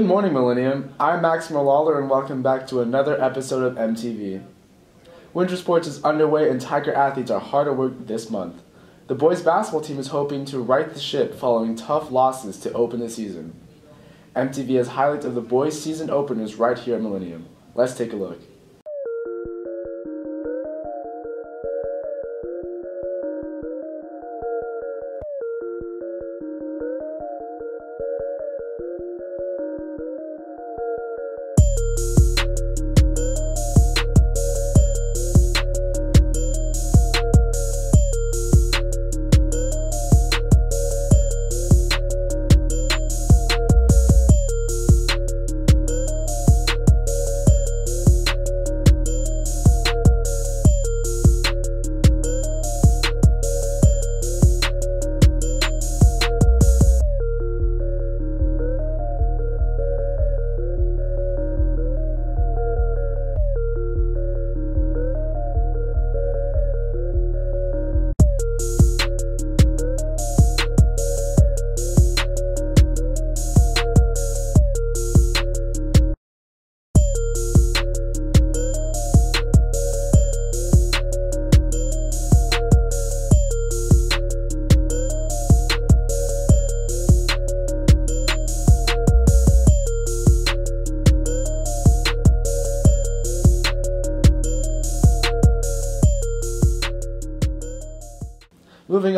Good morning, Millennium. I'm Max Lawler, and welcome back to another episode of MTV. Winter sports is underway, and Tiger athletes are hard at work this month. The boys' basketball team is hoping to right the ship following tough losses to open the season. MTV has highlights of the boys' season openers right here at Millennium. Let's take a look.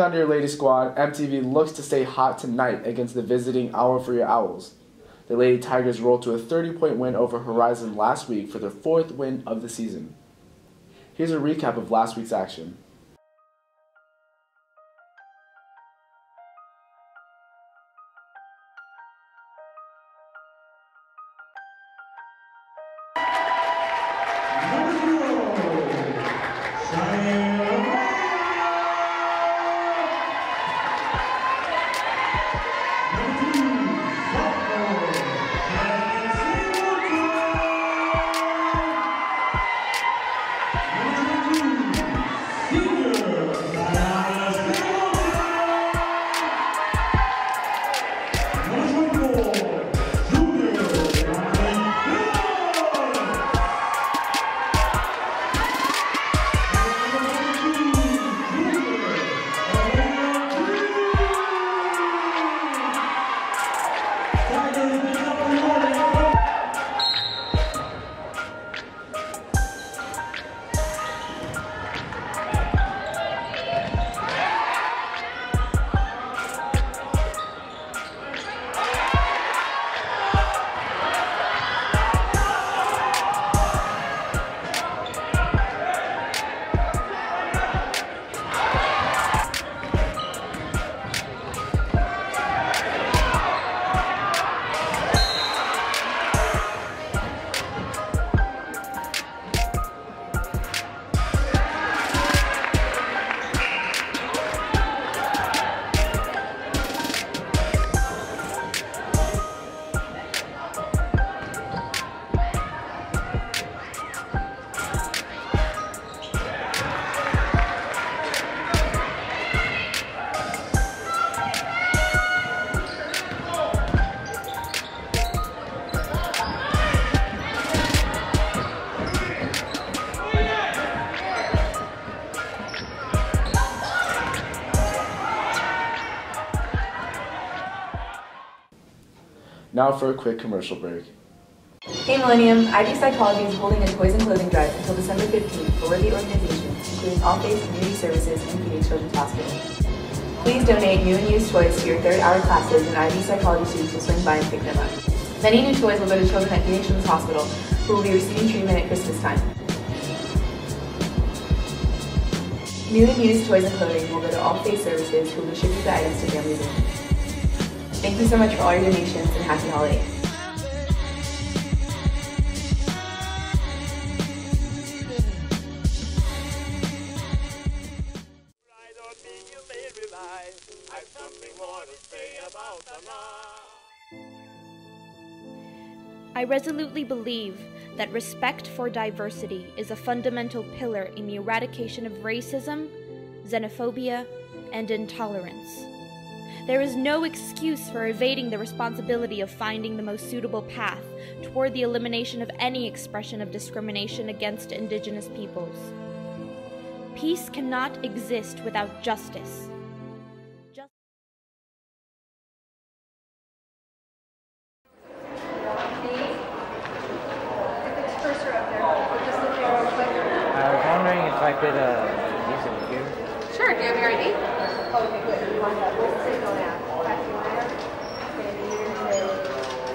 On your lady squad, MTV looks to stay hot tonight against the visiting Agua Fria Owls. The Lady Tigers rolled to a 30 point win over Horizon last week for their fourth win of the season. Here's a recap of last week's action. Now for a quick commercial break. Hey Millennium, ID Psychology is holding a Toys and Clothing Drive until December 15th for worthy organizations, including All Faith Community Services and Phoenix Children's Hospital. Please donate new and used toys to your third hour classes and ID Psychology students will swing by and pick them up. Many new toys will go to children at Phoenix Children's Hospital who will be receiving treatment at Christmas time. New and used toys and clothing will go to All Faith Services who will distribute the items to families. Thank you so much for all your donations and happy holidays. I resolutely believe that respect for diversity is a fundamental pillar in the eradication of racism, xenophobia, and intolerance. There is no excuse for evading the responsibility of finding the most suitable path toward the elimination of any expression of discrimination against Indigenous peoples. Peace cannot exist without justice. I was wondering if I could uh, use it here. Sure, do you have your ID?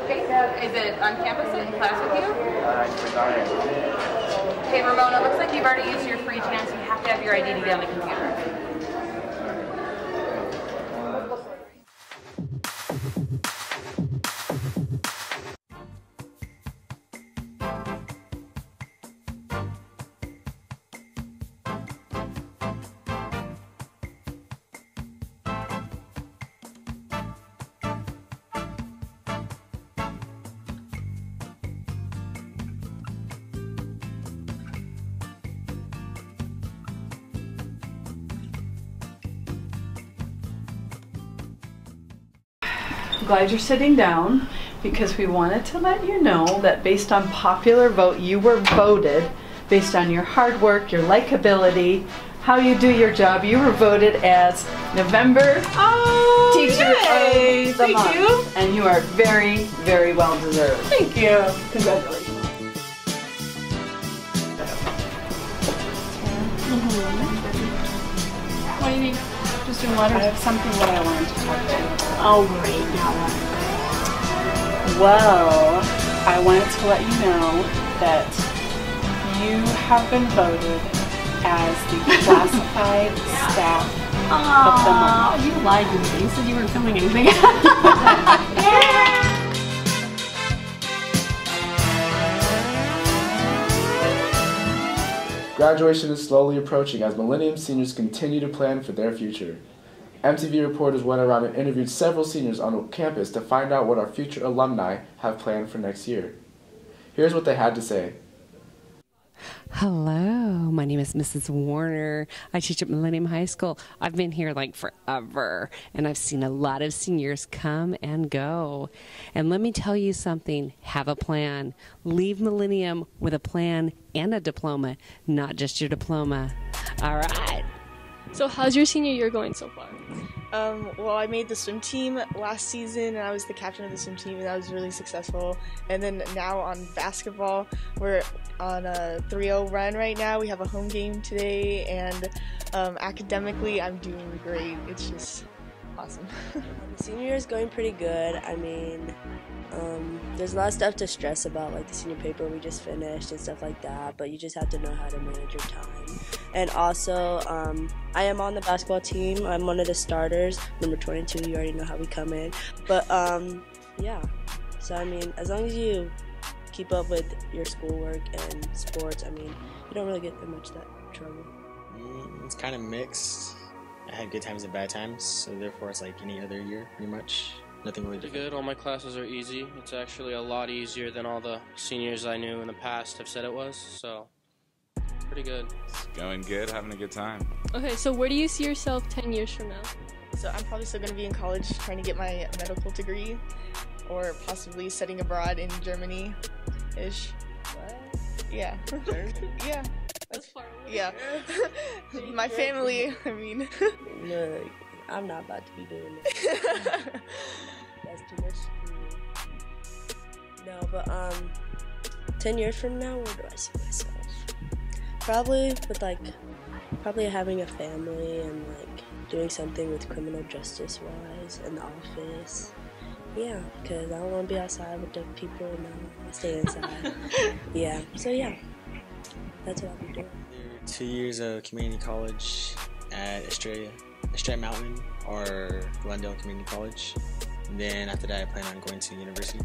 Okay, is it on campus in class with you? I forgot it. Ramona, looks like you've already used your free chance. You have to have your ID to get on the computer. Glad you're sitting down because we wanted to let you know that based on popular vote, you were voted based on your hard work, your likability, how you do your job. You were voted as November Oh, Teacher yay. of the Thank Month. you. And you are very, very well deserved. Thank you. Congratulations. Doing water. I have something that I wanted to talk to you about. Oh, great. Now? Well, I wanted to let you know that you have been voted as the classified staff of the month. Oh, you lied to me. You said you weren't filming anything. Graduation is slowly approaching as Millennium seniors continue to plan for their future. MTV reporters went around and interviewed several seniors on campus to find out what our future alumni have planned for next year. Here's what they had to say. Hello, my name is Mrs. Warner. I teach at Millennium High School. I've been here like forever, and I've seen a lot of seniors come and go. And let me tell you something have a plan. Leave Millennium with a plan and a diploma, not just your diploma. All right. So, how's your senior year going so far? Um, well, I made the swim team last season, and I was the captain of the swim team, and that was really successful. And then now on basketball, we're on a 3-0 run right now. We have a home game today, and um, academically, I'm doing great. It's just awesome. Senior year is going pretty good. I mean, um, there's a lot of stuff to stress about, like the senior paper we just finished and stuff like that. But you just have to know how to manage your time. And also, um, I am on the basketball team. I'm one of the starters, number 22. You already know how we come in. But um, yeah. So I mean, as long as you keep up with your schoolwork and sports, I mean, you don't really get that much that trouble. Mm, it's kind of mixed. I had good times and bad times, so therefore it's like any other year, pretty much. Nothing really Pretty different. good. All my classes are easy. It's actually a lot easier than all the seniors I knew in the past have said it was. So, pretty good. Going good, having a good time. Okay, so where do you see yourself 10 years from now? So I'm probably still going to be in college trying to get my medical degree, or possibly studying abroad in Germany, ish. Yeah. yeah. That's far away. Yeah. my family, I mean. No, I'm not about to be doing that. That's too much. No, but um, ten years from now, where do I see myself? Probably with like, probably having a family and like doing something with criminal justice wise in the office. Yeah, because I don't want to be outside with the people. No, I stay inside. yeah, so yeah, that's what I'll be doing. Two years of community college at Estrella, Estrella Mountain or Glendale Community College. And then after that, I plan on going to university.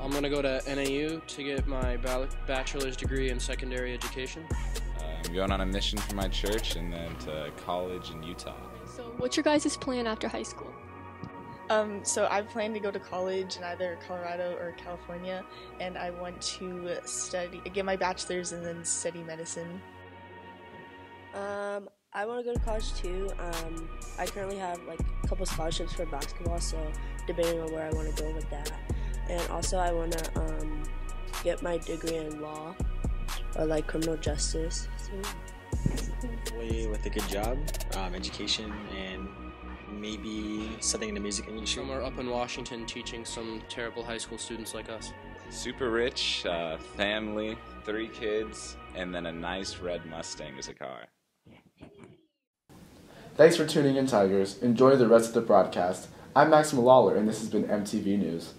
I'm gonna go to NAU to get my bachelor's degree in secondary education. Uh, I'm going on a mission for my church and then to college in Utah. So, what's your guys' plan after high school? Um, so I plan to go to college in either Colorado or California, and I want to study, get my bachelor's, and then study medicine. Um, I want to go to college too. Um, I currently have like a couple scholarships for basketball, so debating on where I want to go with that. And also, I want to um, get my degree in law or like criminal justice. So, Way with a good job, um, education, and maybe something in the music industry. Somewhere up in Washington teaching some terrible high school students like us. Super rich, uh, family, three kids, and then a nice red Mustang as a car. Thanks for tuning in, Tigers. Enjoy the rest of the broadcast. I'm Max Lawler, and this has been MTV News.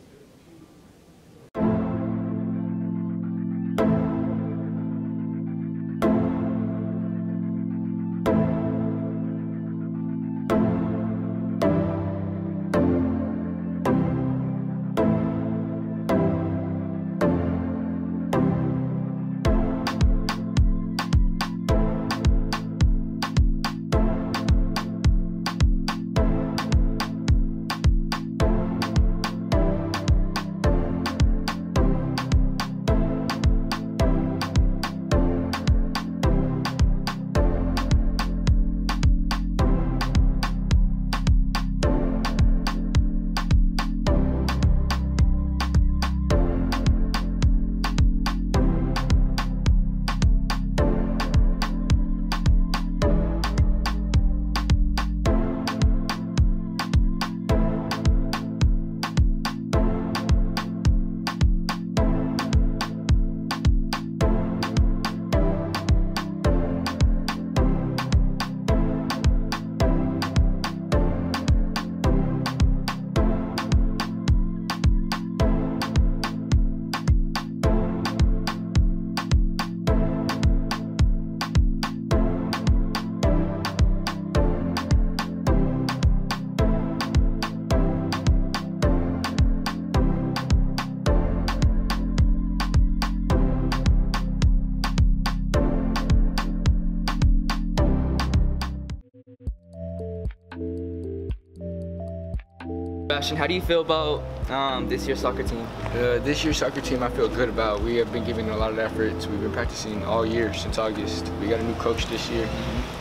Sebastian, how do you feel about um, this year's soccer team? Uh, this year's soccer team I feel good about. We have been giving a lot of efforts. We've been practicing all year since August. We got a new coach this year,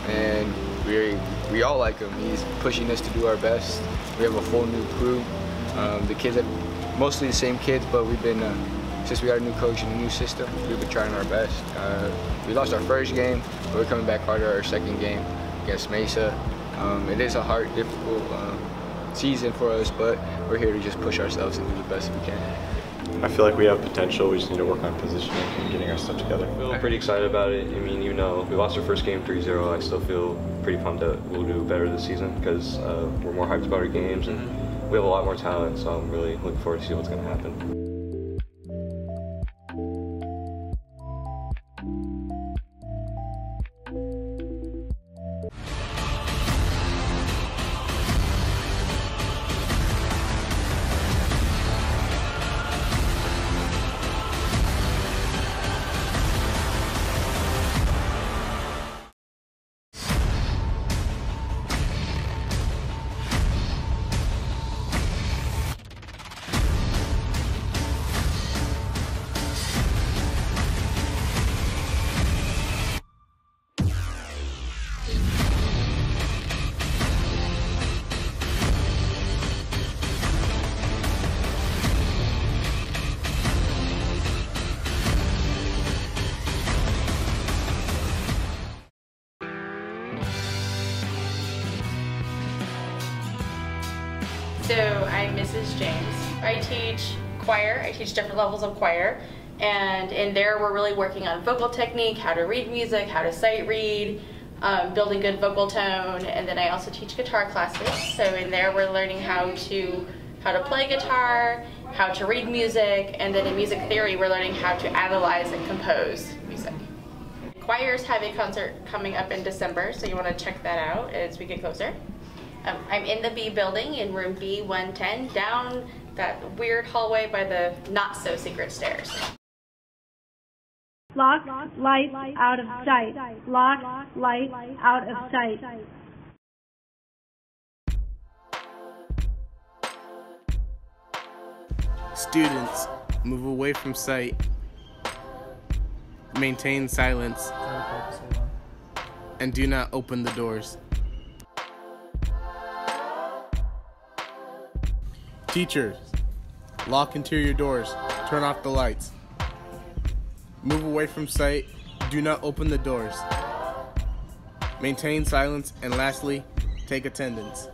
and we we all like him. He's pushing us to do our best. We have a full new crew. Um, the kids are mostly the same kids, but we've been uh, since we got a new coach and a new system. We've been trying our best. Uh, we lost our first game, but we're coming back harder our second game against Mesa. Um, it is a hard, difficult. Season for us, but we're here to just push ourselves and do the best we can. I feel like we have potential. We just need to work on positioning and getting our stuff together. I feel pretty excited about it. I mean, you know, we lost our first game 3-0. I still feel pretty pumped that we'll do better this season because uh, we're more hyped about our games and we have a lot more talent. So I'm really looking forward to see what's going to happen. So I'm Mrs. James. I teach choir. I teach different levels of choir. And in there we're really working on vocal technique, how to read music, how to sight read, um, building good vocal tone. And then I also teach guitar classes. So in there we're learning how to how to play guitar, how to read music, and then in music theory we're learning how to analyze and compose music. Choirs have a concert coming up in December, so you want to check that out as we get closer. Um, I'm in the B building in room B110, down that weird hallway by the not so secret stairs. Lock, light, out of sight. Lock, light, out of sight. Students, move away from sight. Maintain silence. and do not open the doors. Teachers, lock interior doors, turn off the lights. Move away from sight, do not open the doors. Maintain silence, and lastly, take attendance.